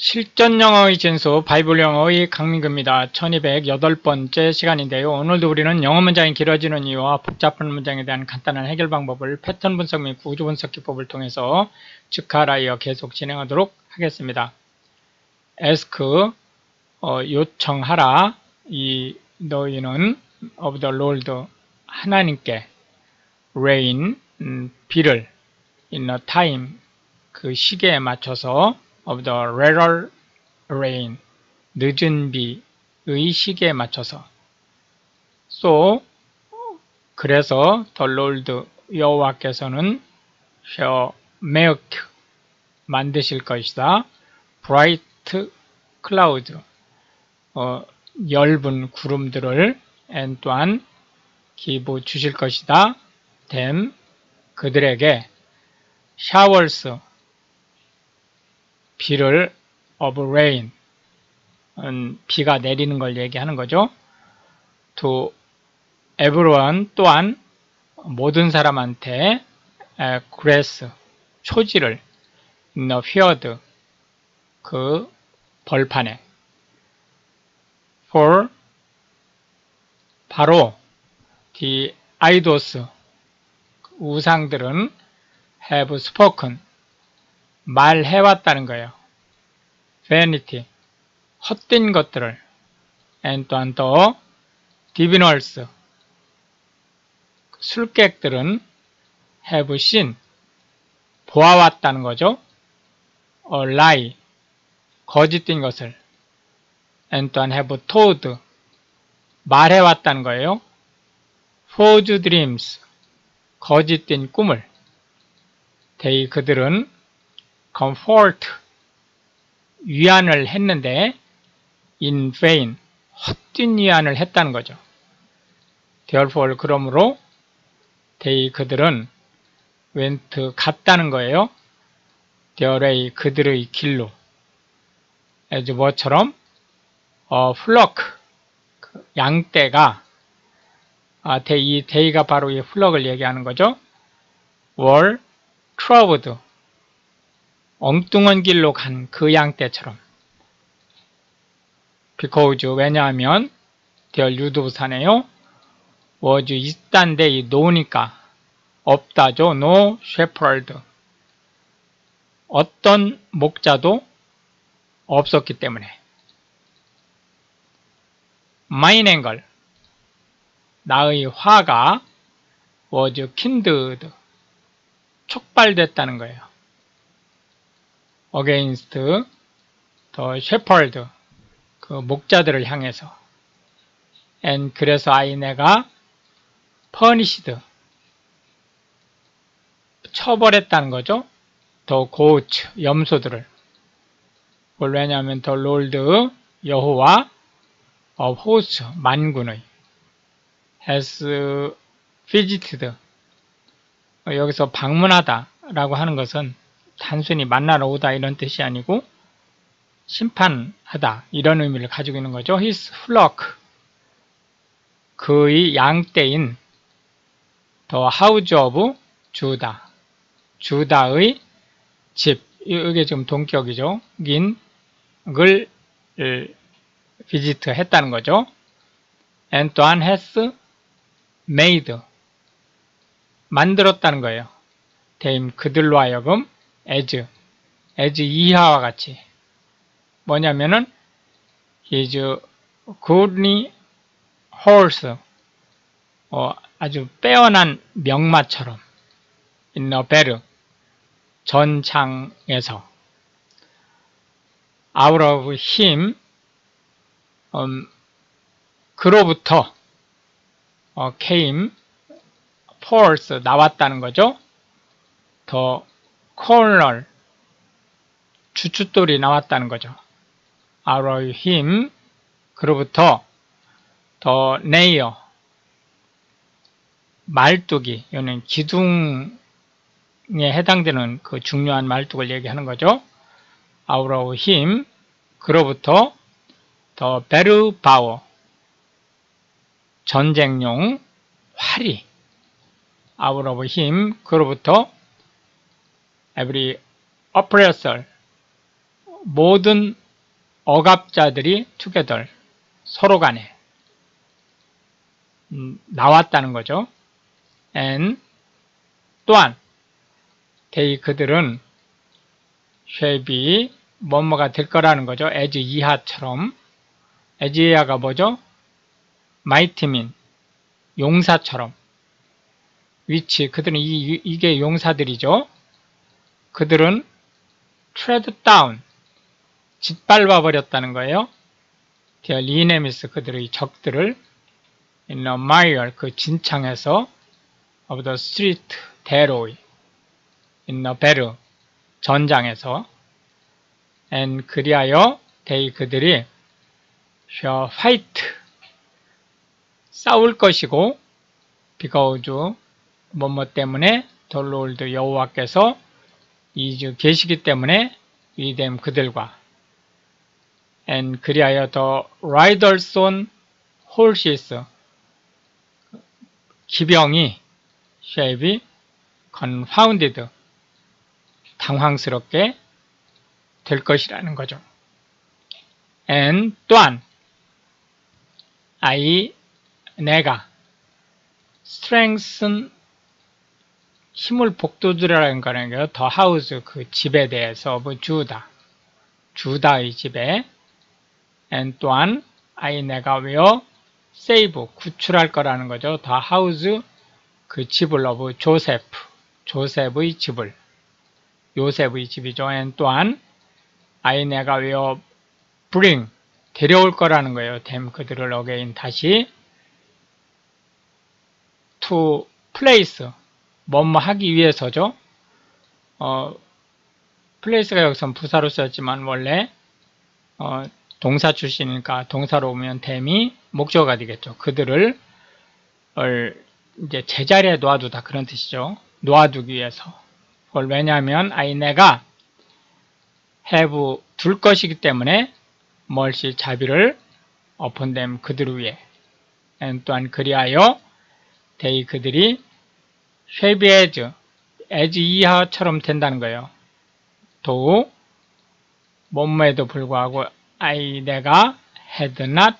실전 영어의 진수 바이블 영어의 강민규입니다. 1208번째 시간인데요. 오늘도 우리는 영어 문장이 길어지는 이유와 복잡한 문장에 대한 간단한 해결 방법을 패턴 분석 및 구조 분석 기법을 통해서 즉하라이어 계속 진행하도록 하겠습니다. ask 어, 요청하라 이 너희는 of the Lord 하나님께 rain 음, 비를 in a time 그 시계에 맞춰서 of the later rain 늦은 비의 시기에 맞춰서 so 그래서 the Lord 여호와께서는 shall make 만드실 것이다 bright cloud 어, 엷은 구름들을 and 또한 기부 주실 것이다 them 그들에게 showers 비를 of rain 은 비가 내리는 걸 얘기하는 거죠. to everyone 또한 모든 사람한테 grass 초지를 in the field 그 벌판에 for 바로 the idols 우상들은 have spoken 말해왔다는 거예요. vanity, 헛된 것들을 and 또한 또 diviners, 술객들은 have seen, 보아왔다는 거죠. a lie, 거짓된 것을 and 또한 have told, 말해왔다는 거예요. forged dreams, 거짓된 꿈을 they 그들은 comfort 위안을 했는데 in vain 헛된 위안을 했다는 거죠. therefore 그러므로 they 그들은 went 갔다는 거예요. their way 그들의 길로 as 뭐처럼 어, flock 양떼가 아, 이 데이가 바로 이 플럭을 얘기하는 거죠. were troubled 엉뚱한 길로 간 그 양떼처럼 because 왜냐하면 대열 유도부사네요. was 있단데 이 노니까 없다죠. no shepherd 어떤 목자도 없었기 때문에 mine anger 나의 화가 was kindled 촉발됐다는 거예요. Against the shepherd 그 목자들을 향해서. And 그래서 I 내가 punished 처벌했다는 거죠. the goats 염소들을. 왜냐하면 the Lord 여호와 of host 만군의. has visited. 여기서 방문하다 라고 하는 것은 단순히 만나러 오다 이런 뜻이 아니고 심판하다 이런 의미를 가지고 있는 거죠. his flock 그의 양떼인 the house of 주다 주다의 집 이게 지금 동격이죠. 긴을 비지트 했다는 거죠. and 또한 has made 만들었다는 거예요. 대임 그들로 하여금 as, as 이하와 같이 뭐냐면은 is goodly horse 어, 아주 빼어난 명마처럼 in a battle 전창에서 out of him 음, 그로부터 어, came forth 나왔다는 거죠. 더 코널 주춧돌이 나왔다는 거죠. him 그로부터 더 네이어 말뚝이 이는 기둥에 해당되는 그 중요한 말뚝을 얘기하는 거죠. him 그로부터 더 베르 바워 전쟁용 활이 him 그로부터 every oppressor 모든 억압자들이 together 서로 간에 음, 나왔다는 거죠. and 또한 they 그들은 shall be 뭐뭐가 될 거라는 거죠. as 이하처럼 as 이하가 뭐죠? 마이티민 용사처럼 위치 그들은 이, 이게 용사들이죠. 그들은 tread down 짓밟아 버렸다는 거예요. their enemies 그들의 적들을 in a mire 그 진창에서 of the street 대로이 in a battle 전장에서 and 그리하여 they 그들이 shall fight 싸울 것이고 because 뭐뭐 때문에 돌로울드 여호와께서 이주 계시기 때문에 위댐 그들과 and 그리하여 the riders on horses 기병이 shall be confounded 당황스럽게 될 것이라는 거죠. and 또한 I 내가 strengthen 힘을 복돋으라는 거는 더 하우스 그 집에 대해서 뭐 주다 Judah의 집에 and 또한 I 내가 왜요 save 구출할 거라는 거죠. the house 그 집을 of Joseph Joseph의 집을 요셉의 집이죠. and 또한 I 내가 왜요 bring 데려올 거라는 거예요. them 그들을 again 다시 to place 뭐뭐 하기 위해서죠. 어, place가 여기서 부사로 쓰였지만 원래 어, 동사 출신이니까 동사로 오면 댐이 목적어가 되겠죠. 그들을 이제 제자리에 놓아두다 그런 뜻이죠. 놓아두기 위해서. 그걸 왜냐하면 아이 내가 have 둘 것이기 때문에 멀시 자비를 upon 그들 and 또한 그리하여 they 그들이 be as as 이하처럼 된다는 거예요. 도 뭐뭐에도 불구하고 I 내가 had not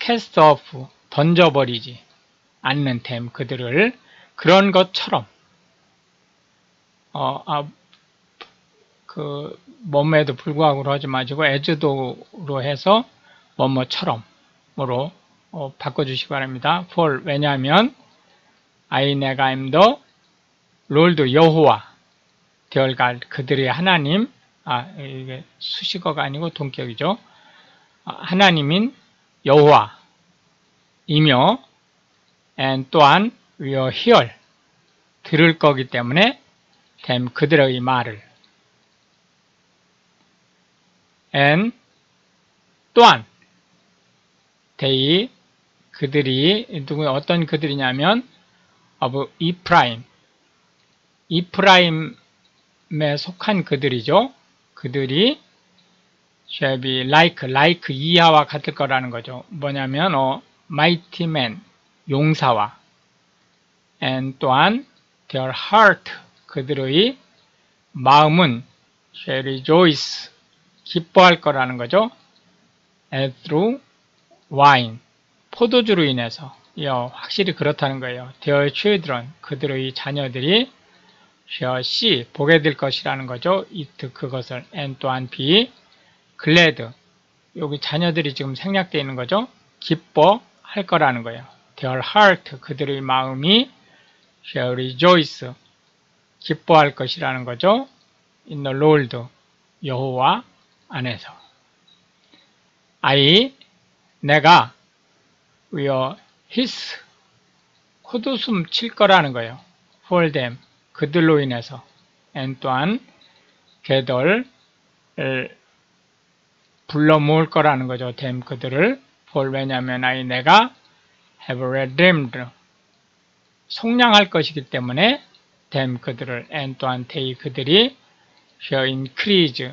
cast off 던져버리지 않는 템 그들을 그런 것처럼 어, 아, 그 뭐뭐에도 불구하고 하지 마시고 as도로 해서 뭐뭐처럼으로 어, 바꿔주시기 바랍니다. for 왜냐하면 I 내가 am the Lord 여호와 되어갈 그들의 하나님 아 이게 수식어가 아니고 동격이죠. 아, 하나님인 여호와이며 and 또한 we are hear 들을 거기 때문에 됨 그들의 말을 and 또한 they 그들이 누구 어떤 그들이냐면 of 이프라임 이프라임에 속한 그들이죠. 그들이 shall be like, like 이하와 같을 거라는 거죠. 뭐냐면 어, mighty man, 용사와 and 또한 their heart, 그들의 마음은 shall rejoice, 기뻐할 거라는 거죠. as through wine, 포도주로 인해서 여, 확실히 그렇다는 거예요. their children, 그들의 자녀들이 shall see, 보게 될 것이라는 거죠. it, 그것을, and 또한 be, glad, 여기 자녀들이 지금 생략되어 있는 거죠. 기뻐할 거라는 거예요. their heart, 그들의 마음이 shall rejoice, 기뻐할 것이라는 거죠. in the Lord, 여호와 안에서. I, 내가 will his, 콧웃음 칠 거라는 거예요. for them, 그들로 인해서 and 또한 걔들 불러 모을 거라는 거죠. 댐 그들을 볼 왜냐하면 아이 내가 have redeemed 속량할 것이기 때문에 댐 그들을 and 또한 they 그들이 shall increase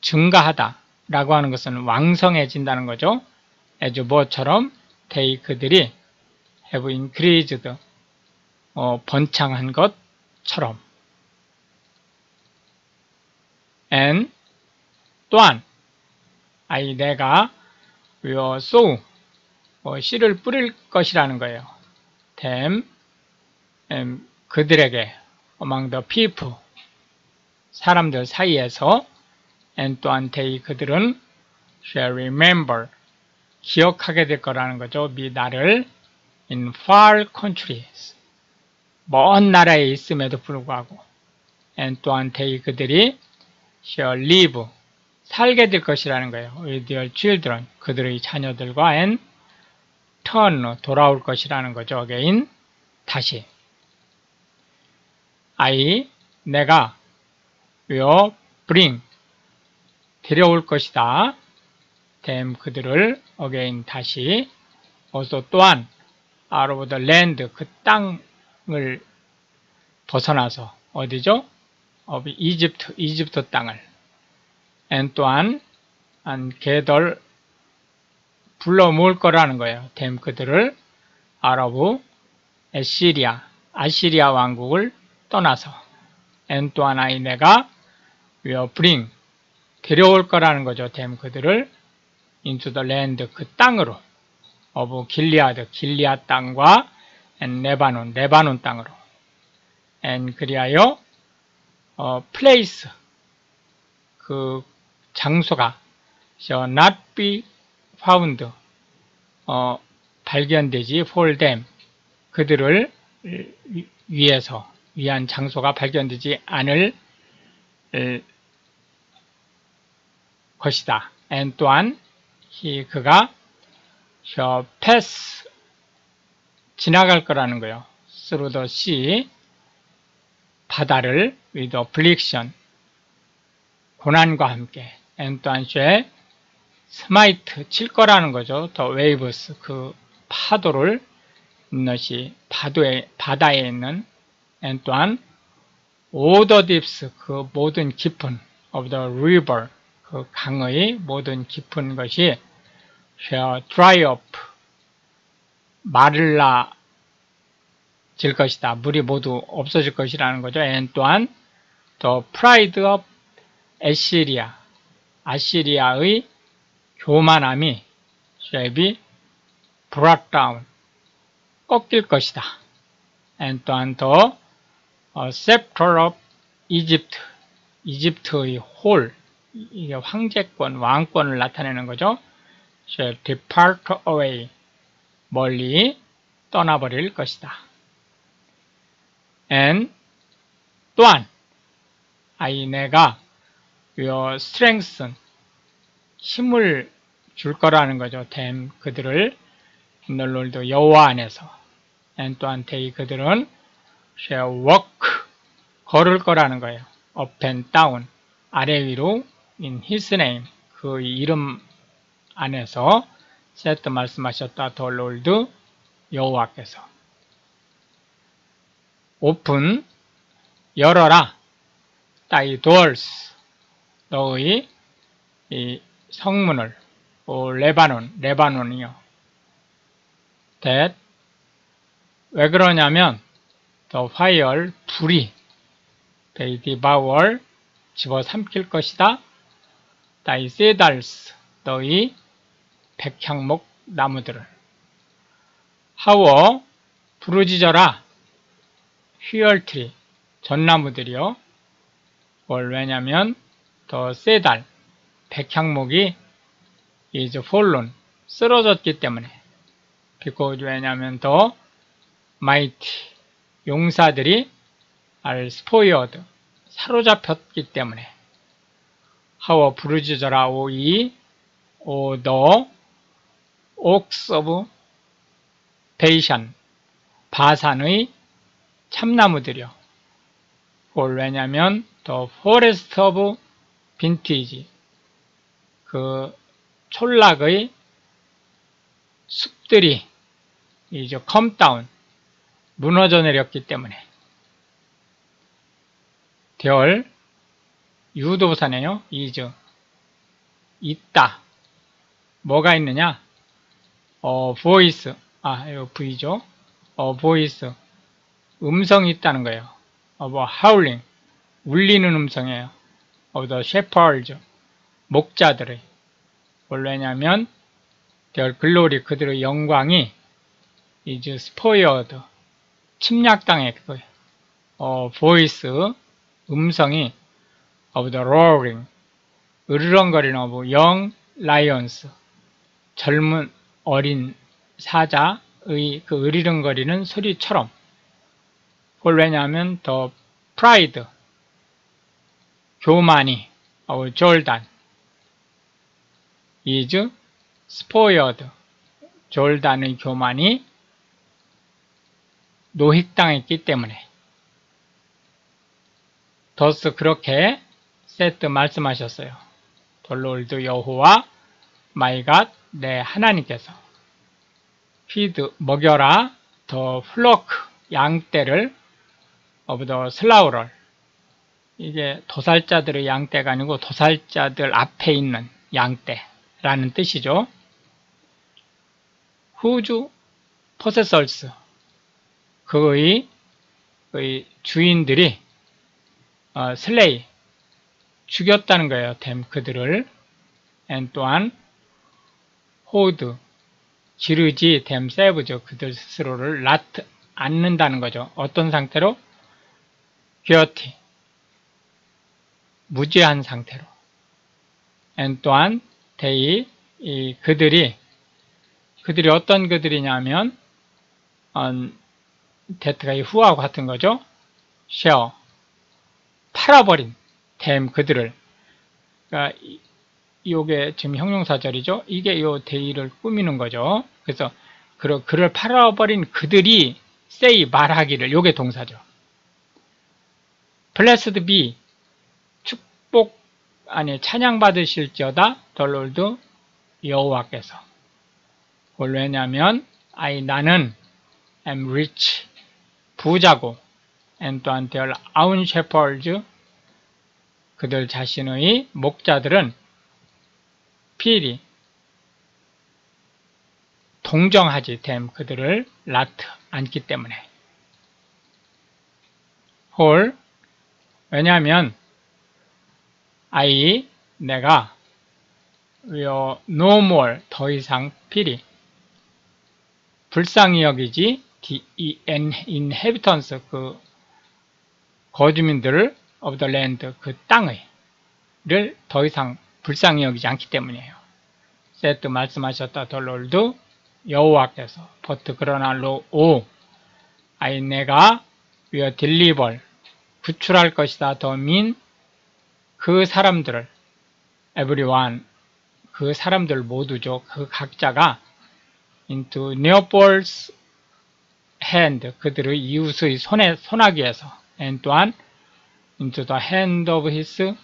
증가하다 라고 하는 것은 왕성해진다는 거죠. As 뭐처럼 they 그들이 have increased 어, 번창한 것처럼 and 또한 아이 내가 will sow 뭐 씨를 뿌릴 것이라는 거예요. them um, 그들에게 among the people 사람들 사이에서 and 또한 they 그들은 shall remember 기억하게 될 거라는 거죠. 미 나를 in far countries 먼 나라에 있음에도 불구하고 and 또한 they 그들이 shall live 살게 될 것이라는 거예요. with their children 그들의 자녀들과 and turn 돌아올 것이라는 거죠. again 다시 I 내가 will bring 데려올 것이다. Them 그들을 again 다시 also 또한 out of the land 그 땅을 벗어나서 어디죠? of Egypt 이집트 땅을 and 또한 한 개들 불러 모을 거라는 거예요. them 그들을 out of 에시리아 아시리아 왕국을 떠나서 and 또한 아이 내가 will bring 데려올 거라는 거죠. them 그들을 into the land 그 땅으로. of 길리아드 길리아 땅과 and 레바논 레바논 땅으로. and 그리하여 어, place 그 장소가 shall not be found 어, 발견되지 for them. 그들을 위해서 위한 장소가 발견되지 않을 것이다. and 또한 he, 그가 shall pass 지나갈 거라는 거예요. through the sea 바다를 with affliction 고난과 함께 and 또한 shall smite 칠 거라는 거죠. the waves 그 파도를 것이 파도에, 바다에 있는 and 또한 the deeps 그 모든 깊은 of the river 그 강의 모든 깊은 것이 dry up 마를라 질 것이다. 물이 모두 없어질 것이라는 거죠. and 또한 the pride of Assyria 아시리아의 교만함이 shall brought down 꺾일 것이다. and 또한 the scepter of Egypt 이집트의 홀 이게 황제권, 왕권을 나타내는 거죠. Shall depart away 멀리 떠나버릴 것이다. and 또한 아이 내가 your strengthen 힘을 줄 거라는 거죠. them 그들을 in the Lord 여호와 안에서 and 또한 they 그들은 shall walk 걸을 거라는 거예요. up and down 아래 위로 in his name 그 이름 안에서 saith 말씀하셨다 the Lord 여호와께서. 오픈 열어라 thy doors 너의 이 성문을 오 레바논 레바논이요. That 왜 그러냐면 the fire 불이 they devour 집어삼킬 것이다. thy cedars 너희 백향목 나무들을. 하워 부르짖어라. fir tree 전나무들이요 for 왜냐면 the cedar 백향목이 is fallen 쓰러졌기 때문에. because 왜냐면 the mighty 용사들이 spoiled 사로잡혔기 때문에. 하워 부르짖어라 O ye O the oaks of Bashan 바산의 참나무들이요. for 왜냐면 the forest of vintage 그 촌락의 숲들이 이제 come down 무너져 내렸기 때문에 there 유도부사네요. is 있다. 뭐가 있느냐? 어, voice. 아, 이거 V죠. 어, voice. 음성이 있다는 거예요. 어, 뭐, howling. 울리는 음성이에요. of the shepherds 목자들의 원래냐면 their glory 그들의 영광이 is spoiled 침략당했고요. 어, voice 음성이 of the roaring 으르렁거리는 of young lions 젊은 어린 사자의 그 으리렁거리는 소리처럼. 그걸 왜냐하면 더 pride 교만이 of Jordan is spoiled 졸단의 교만이 노획당했기 때문에. thus 그렇게 saith 말씀하셨어요. the Lord 여호와 my God 내 하나님께서 feed 먹여라 the flock 양떼를 of the slaughter 이게 도살자들의 양떼가 아니고 도살자들 앞에 있는 양떼라는 뜻이죠. whose possessors 그의, 주인들이 어, slay 죽였다는 거예요. them 그들을 and 또한 hold 지르지 themselves죠. 그들 스스로를 not 않는다는 거죠. 어떤 상태로? guilty 무죄한 상태로 and 또한 they 이 그들이 그들이 어떤 그들이냐면 음, that가 이 who와 같은 거죠. sell 팔아버린 them 그들을 그러니까 이게 지금 형용사절이죠. 이게 요 they를 꾸미는 거죠. 그래서 그, 그를 팔아버린 그들이 say 말하기를 요게 동사죠. blessed be 축복 아니 찬양 받으실지어다 the Lord 여호와께서 뭘 왜냐면 I 나는 am rich 부자고 and 또한 their own shepherds 그들 자신의 목자들은 필히 동정하지 됨 그들을 라트 않기 때문에. 홀 왜냐하면 I 내가 no more 더 이상 필히 불쌍히 여기지 the inhabitants 그 거주민들을 of the 그 땅의 를 더 이상 불쌍히 여기지 않기 때문이에요. 세트 말씀하셨다 덜롤드 여호와께서 버트 그러나 로 오 아이 내가 위어 딜리벌 구출할 것이다 더민 그 사람들을 everyone 그 사람들 모두죠. 그 각자가 into Neopoli's hand 그들의 이웃의 손에 손아귀에서 and 또한 into the hand of his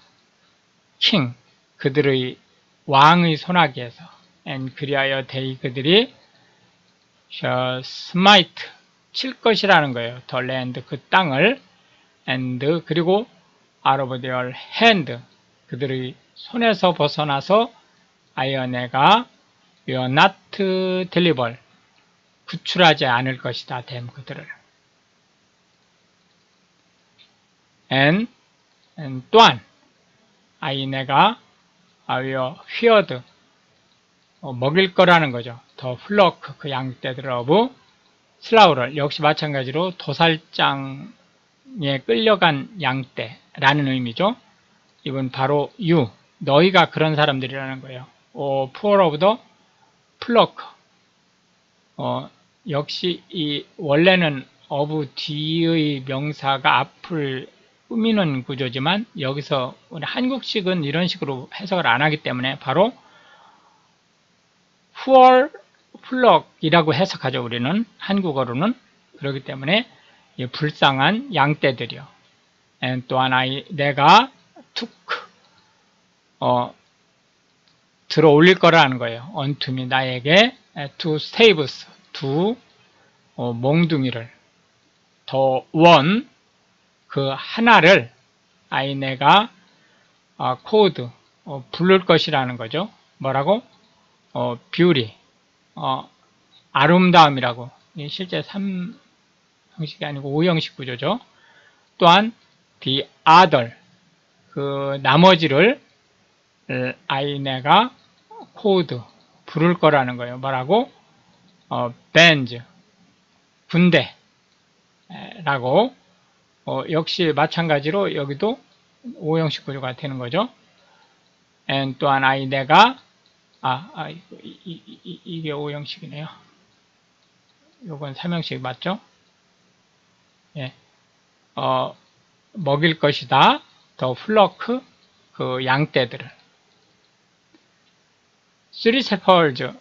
king 그들의 왕의 손아귀에서 and 그리하여 대이 그들이 shall smite 칠 것이라는 거예요. the land 그 땅을 and 그리고 their hand 그들의 손에서 벗어나서 will not deliver 구출하지 않을 것이다. 됨 그들을 and, and 또한 아이네가 아위어 휘어드 어, 먹일 거라는 거죠. the flock 그 양떼들 of slaughter 역시 마찬가지로 도살장에 끌려간 양떼라는 의미죠. 이건 바로 you 너희가 그런 사람들이라는 거예요. 어, poor of the flock 어, 역시 이 원래는 of 뒤의 명사가 앞을 꾸미는 구조지만 여기서 우리 한국식은 이런 식으로 해석을 안 하기 때문에 바로 후얼 플럭이라고 해석하죠. 우리는 한국어로는 그렇기 때문에 불쌍한 양떼들이요. 또한 아이 내가 툭 어, 들어 올릴 거라는 거예요. 언투미 나에게 to staves 두 어, 몽둥이를 더원 그 하나를 아이네가 어, called 어, 부를 것이라는 거죠. 뭐라고? 어, 뷰리 어, 아름다움이라고 실제 3 형식이 아니고 5형식 구조죠. 또한 the other 그 나머지를 I 내가 called 부를 거라는 거예요. 뭐라고? 어, Bands 군대라고 어, 역시 마찬가지로 여기도 오형식 구조가 되는 거죠. and 또한 I 내가 아, 아 이, 이, 이, 이게 오형식이네요. 요건 3형식 맞죠? 예. 어, 먹일 것이다. the flock 그 양떼들을 three shepherds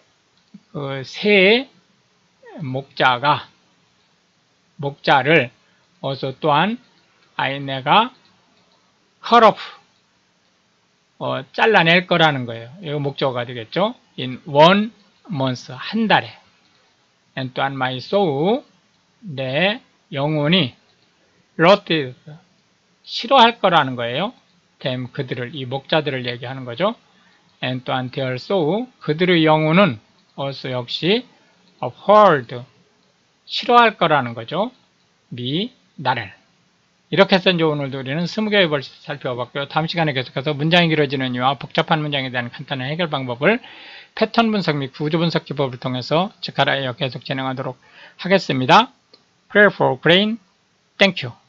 그 세 목자가 목자를 어서 또한 아이네가 컬오프 어, 잘라낼 거라는 거예요. 이거 목적어가 되겠죠. in one month 한 달에 and 또한 my soul 내 영혼이 로트 싫어할 거라는 거예요. them 그들을 이 목자들을 얘기하는 거죠. and 또한 their soul 그들의 영혼은 also 역시 abhorred 싫어할 거라는 거죠. me 나를 이렇게 이제 오늘도 우리는 20개의 벌써 살펴봤고요. 다음 시간에 계속해서 문장이 길어지는 이유와 복잡한 문장에 대한 간단한 해결 방법을 패턴 분석 및 구조 분석 기법을 통해서 즉하라에 계속 진행하도록 하겠습니다. Prayer for Brain. Thank you.